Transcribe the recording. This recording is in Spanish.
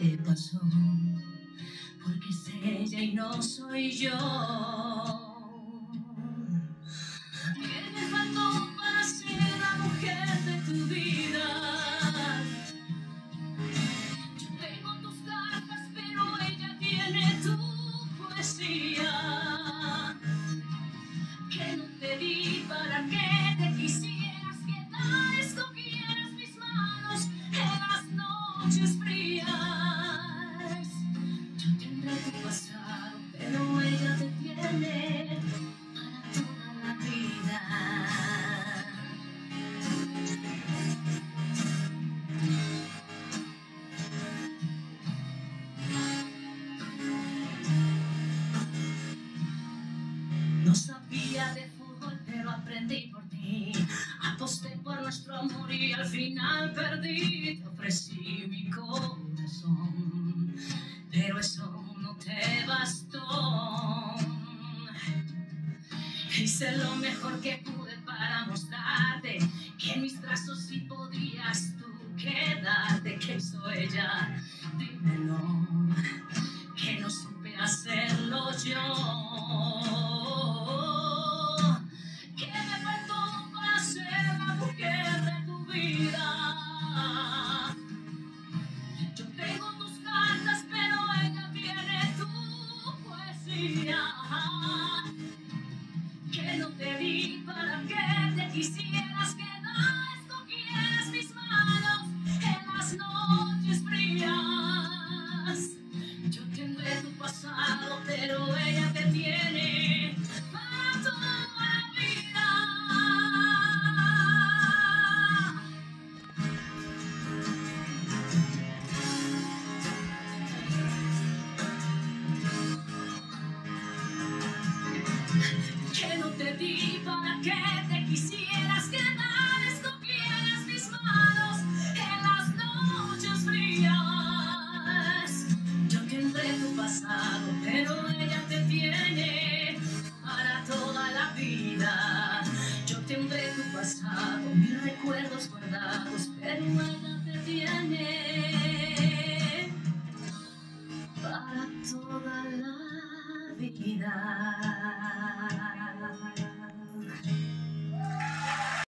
te pasó, porque es ella y no soy yo. No sabía de fútbol, pero aprendí por ti. Aposté por nuestro amor y al final perdí. Te ofrecí mi corazón, pero eso no te bastó. Hice lo mejor que pude para mostrarte que en mis brazos sí podías tú quedarte, que hizo ella. pasado, mis recuerdos guardados, pero nada te tiene para toda la vida.